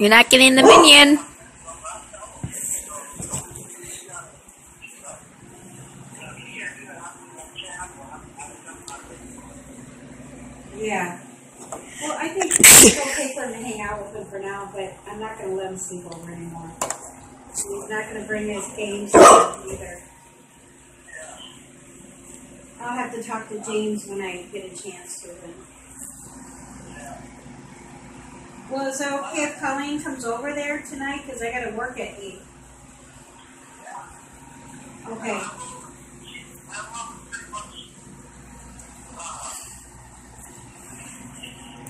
You're not getting the minion. Yeah. Well, I think it's okay for him to hang out with him for now, but I'm not going to let him sleep over anymore. He's not going to bring his games either. I'll have to talk to James when I get a chance to. Then. Well, is it okay if Colleen comes over there tonight? Because I got to work at 8. Okay.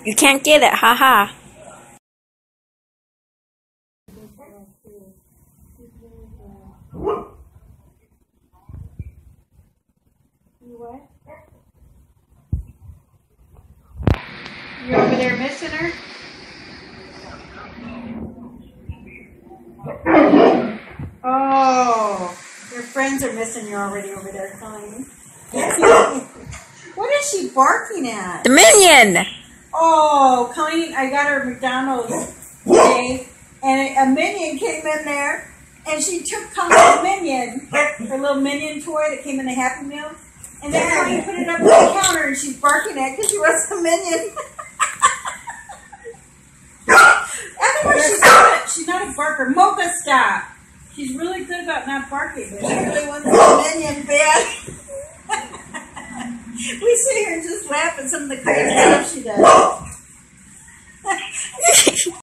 You can't get it, haha. You what? You over there missing her? Oh, your friends are missing you already over there, Colleen. what is she barking at? The minion! Oh, Colleen, I got her McDonald's today, and a minion came in there, and she took Colleen's minion, her little minion toy that came in the Happy Meal, and then Colleen put it up on the counter, and she's barking at because she wants a minion. Everywhere she's not, a barker. Mocha, stop. She's really good about not barking, but she really wants a minion bad. we sit here and just laugh at some of the crazy stuff she does.